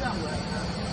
让我来看。